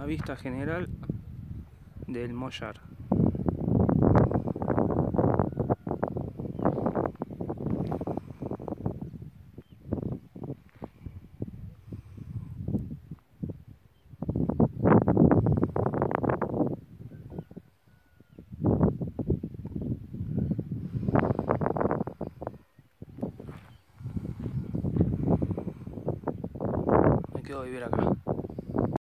una vista general del Mollar. Me quedo a vivir acá.